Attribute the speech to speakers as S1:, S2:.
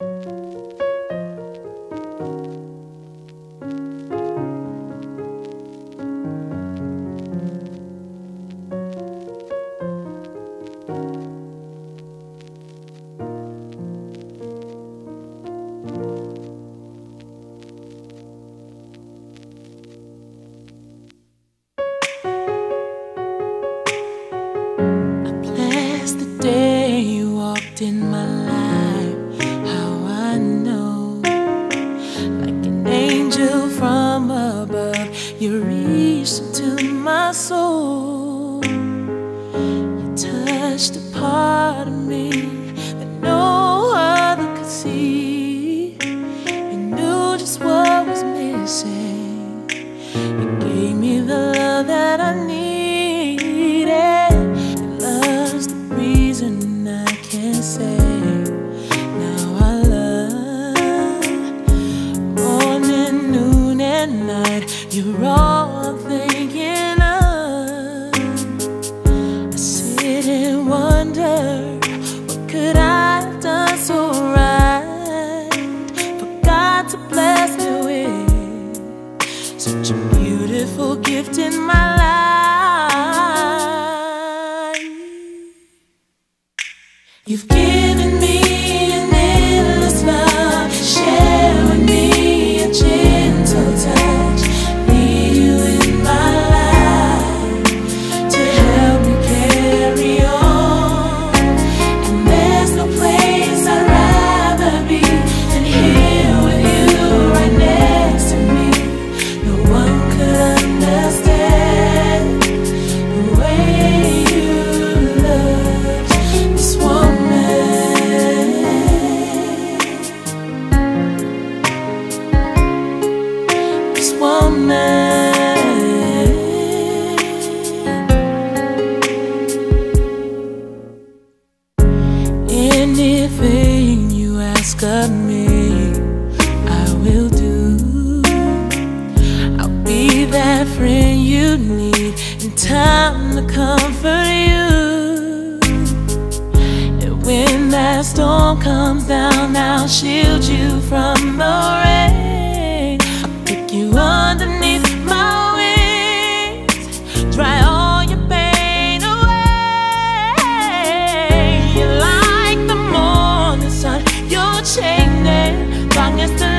S1: in touched a part of me that no other could see. You knew just what was missing. You gave me the love that I need. You're all gift in my Anything you ask of me, I will do. I'll be that friend you need in time to comfort you. And when that storm comes down, I'll shield you from the rain. You're changing darkness to light.